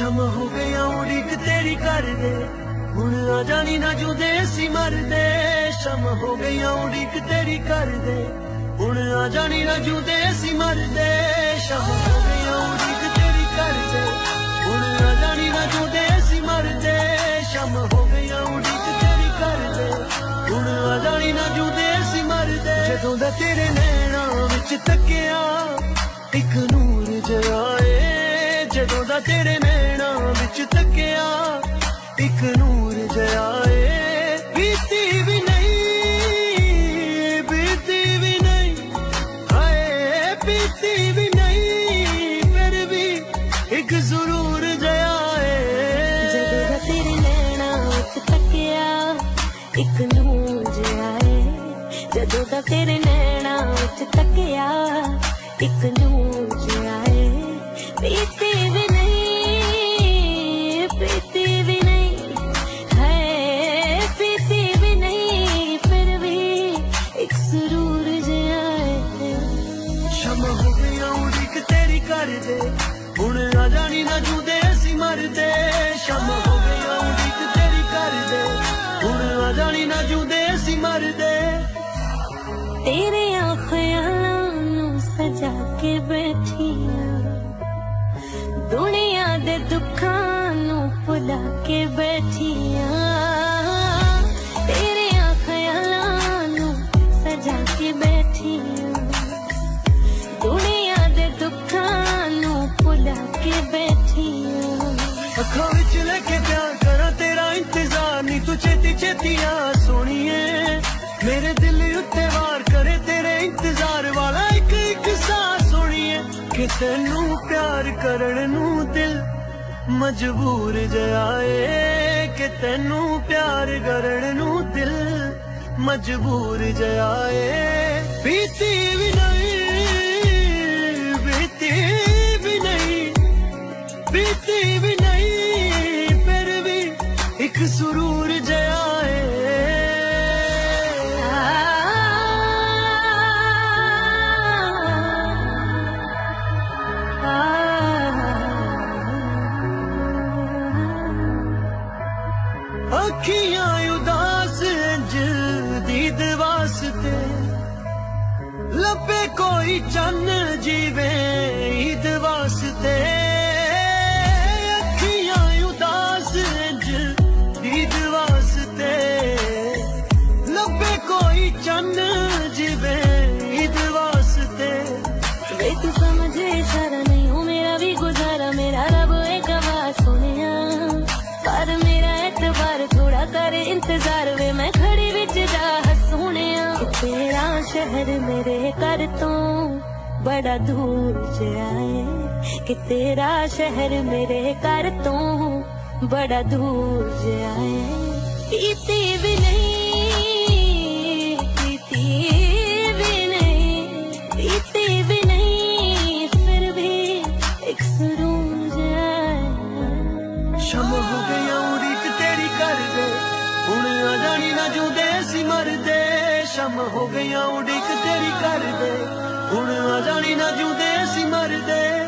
ਸ਼ਮ ਹੋ ਗਿਆ ਉਡੀਕ ਤੇਰੀ ਕਰਦੇ। ਹੁਣ ਆ ਜਾਣੀ ਨਾ ਜੁਦੇ ਸੀ ਮਰਦੇ। ਸ਼ਮ ਹੋ ਗਿਆ ਉਡੀਕ ਤੇਰੀ ਕਰਦੇ। ਹੁਣ ਆ ਜਾਣੀ ਨਾ ਜੁਦੇ ਸੀ ਮਰਦੇ। ਸ਼ਮ ਹੋ ਗਿਆ ਉਡੀਕ ਤੇਰੀ ਕਰਦੇ। ਹੁਣ ਆ ਜਾਣੀ ਨਾ ਜੁਦੇ ਸੀ ਮਰਦੇ। ਸ਼ਮ ਹੋ ਗਿਆ ਉਡੀਕ ਤੇਰੀ ਕਰਦੇ। ਹੁਣ ਆ ਜਾਣੀ ਨਾ ਜੁਦੇ ਸੀ ਮਰਦੇ। ਜਦੋਂ ਦਾ ਤੇਰੇ ਨੈਣਾ ਵਿੱਚ ਤੱਕਿਆ, ਇੱਕ ਨੂਰ ਜਗਾਏ ਜਦੋਂ ਦਾ ਤੇਰੇ ਨੈਣਾ ਵਿੱਚ ਤੱਕਿਆ, ਇੱਕ ਨੂਰ ਜਿਹਾ ਜਗਾਏ ਬੀਤੀ ਵੀ ਨਹੀਂ, ਬੀਤੀ ਵੀ ਨਹੀਂ, ਹਾਏ, ਬੀਤੀ ਵੀ ਨਹੀਂ, ਫਿਰ ਵੀ ਇੱਕ ਜ਼ਰੂਰ ਜਿਹਾ ਜਗਾਏ ਜਦੋਂ ਦਾ ਤੇਰੇ ਨੈਣਾ ਵਿੱਚ ਤੱਕਿਆ, ਇੱਕ ਨੂਰ ਜਿਹਾ ਏ। ਜਦੋਂ ਦਾ ਤੇਰੇ ਨੈਣਾ ਵਿੱਚ ਤੱਕਿਆ, ਇੱਕ ਨੂਰ ਜਿਹਾ ਪੀਤੀ ਵੀ ਨਹੀਂ ਪੀਤੀ ਵੀ ਨਹੀਂ ਹੈ ਪੀਤੀ ਵੀ ਨਹੀਂ ਫਿਰ ਵੀ ਇੱਕ ਸਰੂਰ ਜਿਹਾ ਏ ਸ਼ਮ ਹੋ ਗਿਆ ਉਡੀਕ ਤੇਰੀ ਕਰਦੇ ਹੁਣ ਆ ਜਾਣੀ ਨਾ ਜੂਦੇ ਅਸੀਂ ਮਰਦੇ ਸ਼ਮ ਹੋ ਗਿਆ ਉਡੀਕ ਤੇਰੀ ਕਰਦੇ ਹੁਣ ਆ ਜਾਣੀ ਨਾ ਜੂਦੇ ਅਸੀਂ ਮਰਦੇ ਤੇਰੇ ਖਿਆਲਾਂ ਨੂੰ ਸਜਾ ਕੇ ਬੈਠੀਆਂ ਦੁਨੀਆ ਦੇ ਦੁੱਖਾਂ ਨੂੰ ਭੁਲਾ ਕੇ ਬੈਠੀਆਂ। ਤੇਰੇ ਖਿਆਲਾਂ ਨੂੰ ਸਜਾ ਕੇ ਬੈਠੀਆਂ। ਦੁਨੀਆ ਦੇ ਦੁੱਖਾਂ ਨੂੰ ਭੁਲਾ ਕੇ ਬੈਠੀਆਂ। ਅੱਖਾਂ ਵਿੱਚ ਲੈ ਕੇ ਪਿਆਰ ਕਰਾਂ, ਤੇਰਾ ਇੰਤਜ਼ਾਰ ਨਹੀਂ ਤੂੰ ਛੇਤੀ ਛੇਤੀ ਆ ਸੋਣੀਏ। ਮੇਰੇ ਦਿਲ ਉੱਤੇ ਵਾਰ ਕਰੇ, ਤੇਰੇ ਇੰਤਜ਼ਾਰ ਵਾਲਾ ਇੱਕ ਇੱਕ ਸਾਹ ਸੋਣੀਏ। ਕਿ ਤੈਨੂੰ ਪਿਆਰ ਕਰਨ ਨੂੰ ਦਿਲ ਮਜਬੂਰ ਜਾਏ ਕਿ ਤੈਨੂੰ ਪਿਆਰ ਕਰਨ ਨੂੰ ਦਿਲ ਮਜਬੂਰ ਜਾਏ ਬੀਤੀ ਵੀ ਨਹੀਂ, ਬੀਤੀ ਵੀ ਨਹੀਂ, ਬੀਤੀ ਵੀ ਨਹੀਂ, ਫਿਰ ਵੀ ਇੱਕ ਸਰੂਰ ਅੱਖੀਆਂ ਉਦਾਸ ਇੰਜ ਦੀਦ ਵਾਸਤੇ। ਲੱਭੇ ਕੋਈ ਚੰਨ ਜੀਵੇ ਈਦ ਵਾਸਤੇ। ਇੰਤਜ਼ਾਰ ਵੇ ਮੈਂ ਖੜੀ ਵਿੱਚ ਜਾ ਸੁਣਿਆ ਤੇਰਾ ਸ਼ਹਿਰ ਮੇਰੇ ਘਰ ਤੋਂ ਬੜਾ ਦੂਰ ਜਾਏ ਕਿ ਤੇਰਾ ਸ਼ਹਿਰ ਮੇਰੇ ਘਰ ਤੋਂ ਬੜਾ ਦੂਰ ਜਾਏ ਪੀਤੀ ਵੀ ਨਹੀਂ ਪੀਤੀ ਵੀ ਨਹੀਂ ਪੀਤੀ ਵੀ ਨਹੀਂ ਫਿਰ ਹੁਣ ਆ ਜਾਣੀ ਨਾ ਜੂਦੇ ਸੀ ਮਰਦੇ, ਸ਼ਮ ਹੋ ਗਿਆ ਉਡੀਕ ਤੇਰੀ ਕਰਦੇ। ਹੁਣ ਆ ਜਾਣੀ ਨਾ ਜੂਦੇ ਸੀ ਮਰਦੇ